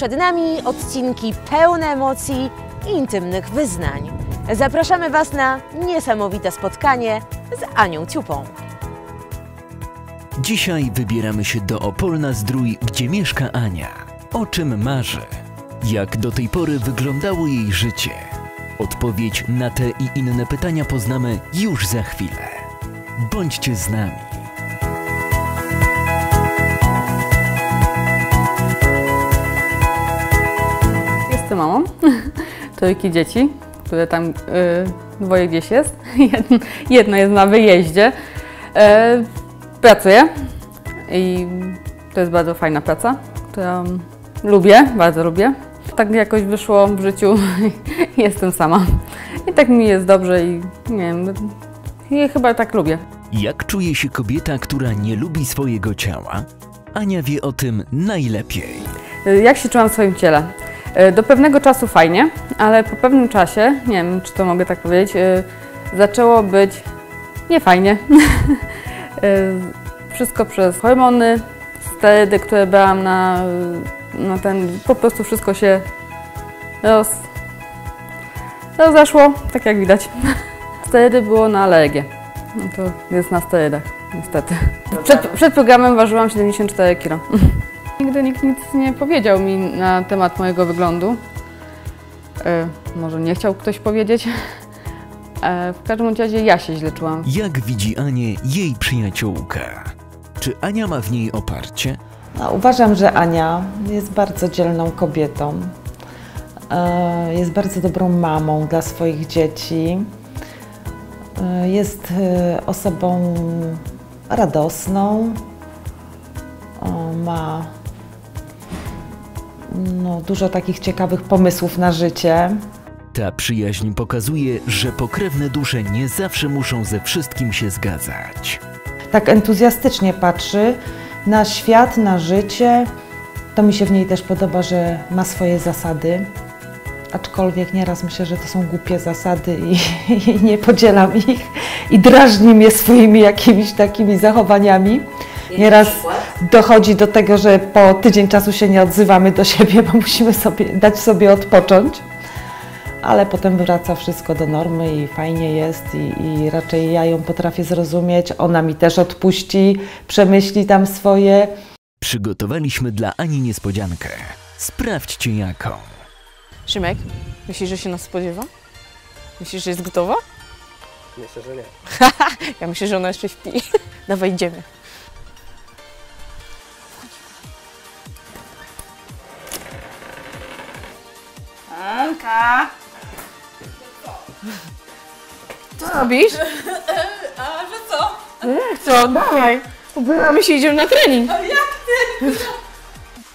przed nami odcinki pełne emocji i intymnych wyznań. Zapraszamy Was na niesamowite spotkanie z Anią Ciupą. Dzisiaj wybieramy się do Opolna Zdrój, gdzie mieszka Ania. O czym marzy? Jak do tej pory wyglądało jej życie? Odpowiedź na te i inne pytania poznamy już za chwilę. Bądźcie z nami. Trójki dzieci, które tam y, dwoje gdzieś jest. Jedno, jedno jest na wyjeździe. E, pracuję i to jest bardzo fajna praca, którą lubię, bardzo lubię. Tak jakoś wyszło w życiu, jestem sama. I tak mi jest dobrze i nie wiem, i chyba tak lubię. Jak czuje się kobieta, która nie lubi swojego ciała? Ania wie o tym najlepiej. Y, Jak się czułam w swoim ciele? Y, Do pewnego czasu fajnie, ale po pewnym czasie, nie wiem czy to mogę tak powiedzieć, y, zaczęło być niefajnie. Y, Wszystko przez hormony, sterydy, które brałam na, na ten, po prostu wszystko się roz, rozeszło, tak jak widać. Sterydy było na alergię. No to jest na sterydach, niestety. Przed, przed programem ważyłam 74 kg. Nigdy nikt nic nie powiedział mi na temat mojego wyglądu. E, może nie chciał ktoś powiedzieć. E, w każdym razie ja się źle czułam. Jak widzi Anię jej przyjaciółka? Czy Ania ma w niej oparcie? No, uważam, że Ania jest bardzo dzielną kobietą. E, Jest bardzo dobrą mamą dla swoich dzieci. E, Jest e, osobą radosną. O, Ma no, dużo takich ciekawych pomysłów na życie. Ta przyjaźń pokazuje, że pokrewne dusze nie zawsze muszą ze wszystkim się zgadzać. tak entuzjastycznie patrzy na świat, na życie. To mi się w niej też podoba, że ma swoje zasady. Aczkolwiek nieraz myślę, że to są głupie zasady i, i nie podzielam ich i drażni mnie swoimi jakimiś takimi zachowaniami. Nieraz dochodzi do tego, że po tydzień czasu się nie odzywamy do siebie, bo musimy sobie dać sobie odpocząć. Ale potem wraca wszystko do normy i fajnie jest i, i raczej ja ją potrafię zrozumieć. Ona mi też odpuści, przemyśli tam swoje. Przygotowaliśmy dla Ani niespodziankę. Sprawdźcie jaką. Szymek, myślisz, że się nas spodziewa? Myślisz, że jest gotowa? Myślę, że nie. Ja myślę, że ona jeszcze śpi. Dawaj, idziemy. Anka! Co robisz? A że co? Jak co? Dawaj! Ubieramy się, idziemy na trening.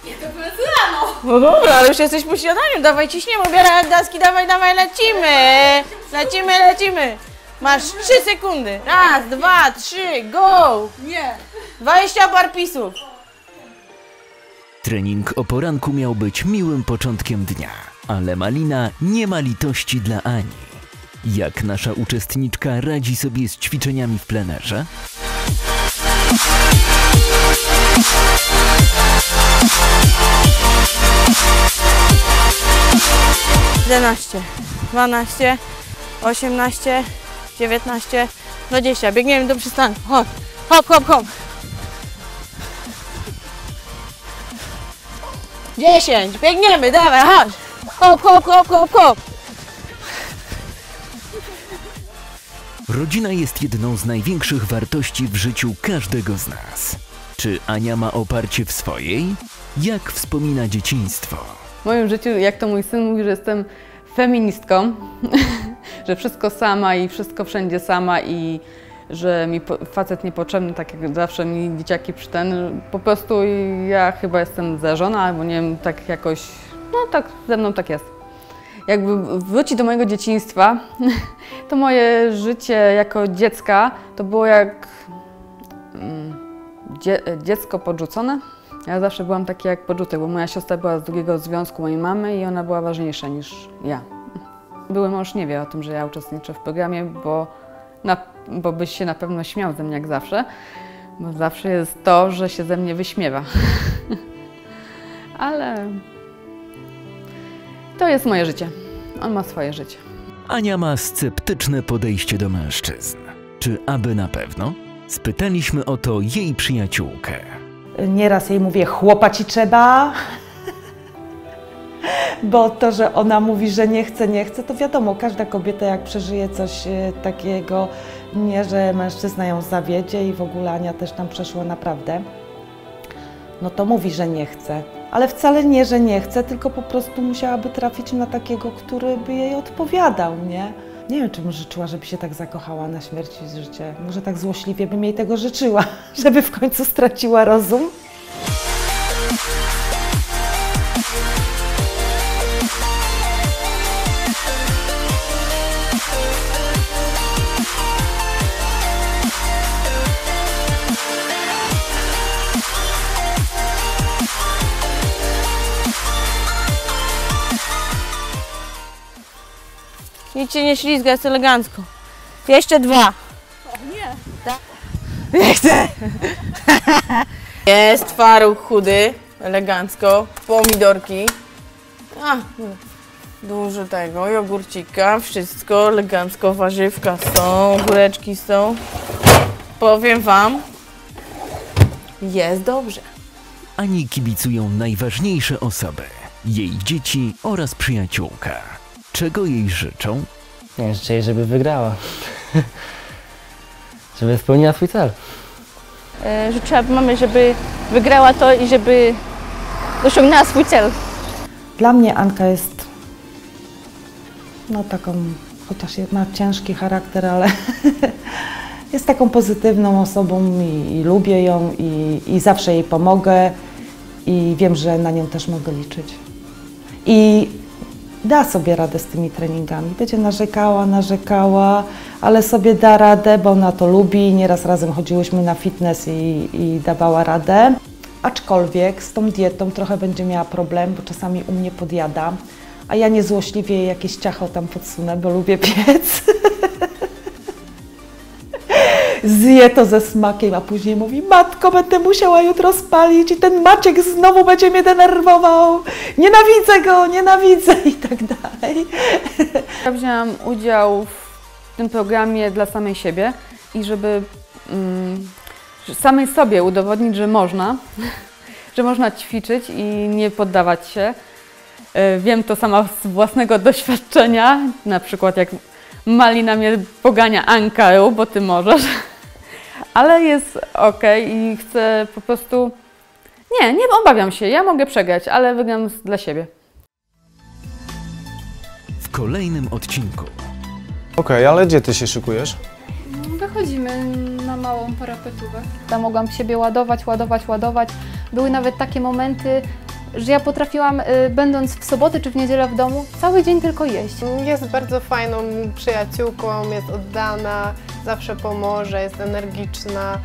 Nie, to powiedz rano. No dobra, ale już jesteś po śniadaniu. Dawaj, ciśniemy, ubieraj daski, dawaj, dawaj, lecimy! Lecimy, lecimy! Masz 3 sekundy. Raz, dwa, trzy, go! Nie. 20 par pisów. Trening o poranku miał być miłym początkiem dnia, ale Malina nie ma litości dla Ani. Jak nasza uczestniczka radzi sobie z ćwiczeniami w plenerze? 11, 12, 18, 19, 20. Biegniemy do przystanku. Hop, hop, hop, hop. 10, biegniemy, dawaj, chodź. Hop, hop, hop, hop, hop. Rodzina jest jedną z największych wartości w życiu każdego z nas. Czy Ania ma oparcie w swojej? Jak wspomina dzieciństwo? W moim życiu, jak to mój syn mówi, że jestem feministką, że wszystko sama i wszystko wszędzie sama i że mi facet niepotrzebny, tak jak zawsze mi dzieciaki przy po prostu ja chyba jestem zażona, albo nie wiem, tak jakoś, no tak ze mną tak jest. Jakby wrócić do mojego dzieciństwa, to moje życie jako dziecka to było jak mm, dzie, dziecko podrzucone. Ja zawsze byłam taki jak podrzutek, bo moja siostra była z drugiego związku mojej mamy i ona była ważniejsza niż ja. Były mąż nie wie o tym, że ja uczestniczę w programie, bo, na, bo byś się na pewno śmiał ze mnie jak zawsze, bo zawsze jest to, że się ze mnie wyśmiewa. Ale To jest moje życie. On ma swoje życie. Ania ma sceptyczne podejście do mężczyzn. Czy aby na pewno? Spytaliśmy o to jej przyjaciółkę. Nieraz jej mówię, chłopa ci trzeba. Bo to, że ona mówi, że nie chce, nie chce, to wiadomo, każda kobieta jak przeżyje coś e, takiego, nie, że mężczyzna ją zawiedzie i w ogóle Ania też tam przeszła naprawdę, no to mówi, że nie chce. Ale wcale nie, że nie chce, tylko po prostu musiałaby trafić na takiego, który by jej odpowiadał, nie? Nie wiem, czy bym życzyła, żeby się tak zakochała na śmierć i życie. Może tak złośliwie bym jej tego życzyła, żeby w końcu straciła rozum. Nic się nie ślizga, jest elegancko. Jeszcze dwa. nie. Nie chcę. Jest twaróg chudy, elegancko. Pomidorki. A, dużo tego, jogurcika, wszystko elegancko, warzywka są, góreczki są. Powiem Wam, jest dobrze. Ani kibicują najważniejsze osoby. Jej dzieci oraz przyjaciółka. Czego jej życzą? Nie, życzę jej, żeby wygrała. żeby spełniła swój cel. E, Życzyłabym mamie, żeby wygrała to i żeby osiągnęła swój cel. Dla mnie Anka jest no taką, chociaż ma ciężki charakter, ale jest taką pozytywną osobą i, i lubię ją i, i zawsze jej pomogę i wiem, że na nią też mogę liczyć. I da sobie radę z tymi treningami. Będzie narzekała, narzekała, ale sobie da radę, bo ona to lubi. Nieraz razem chodziłyśmy na fitness i, i dawała radę. Aczkolwiek z tą dietą trochę będzie miała problem, bo czasami u mnie podjada, a ja niezłośliwie jakieś ciacho tam podsunę, bo lubię piec. Zje to ze smakiem, a później mówi, matko, będę musiała jutro spalić i ten Maciek znowu będzie mnie denerwował. Nienawidzę go, nienawidzę i tak dalej. Ja wzięłam udział w tym programie dla samej siebie i żeby mm, samej sobie udowodnić, że można, że można ćwiczyć i nie poddawać się. E, Wiem to sama z własnego doświadczenia, na przykład jak Malina mnie pogania Anka, rób, bo ty możesz. Ale jest ok i chcę po prostu. Nie, nie obawiam się. Ja mogę przegrać, ale wygram dla siebie. W kolejnym odcinku Okej, ale gdzie ty się szykujesz? Wychodzimy na małą parapetówę. Tam mogłam siebie ładować, ładować, ładować. Były nawet takie momenty, że ja potrafiłam, y, będąc w sobotę czy w niedzielę w domu, cały dzień tylko jeść. Jest bardzo fajną przyjaciółką, jest oddana, zawsze pomoże, jest energiczna.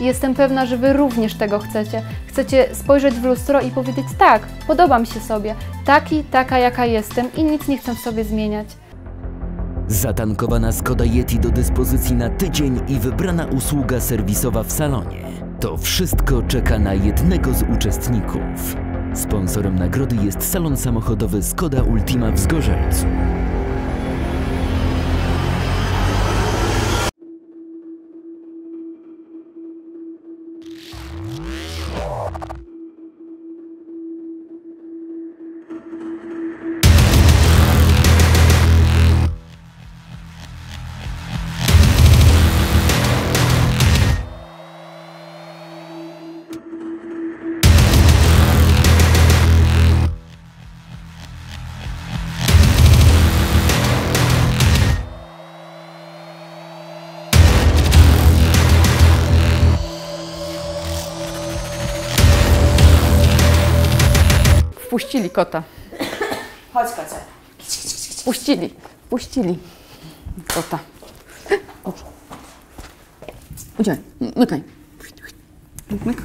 Jestem pewna, że Wy również tego chcecie. Chcecie spojrzeć w lustro i powiedzieć tak, podobam się sobie, taki, taka jaka jestem i nic nie chcę w sobie zmieniać. Zatankowana Skoda Yeti do dyspozycji na tydzień i wybrana usługa serwisowa w salonie. To wszystko czeka na jednego z uczestników. Sponsorem nagrody jest salon samochodowy Skoda Ultima w Zgorzelcu. Wpuścili kota. Chodź, kocie. Puścili, puścili kota. Uciekaj, mykaj. Myk.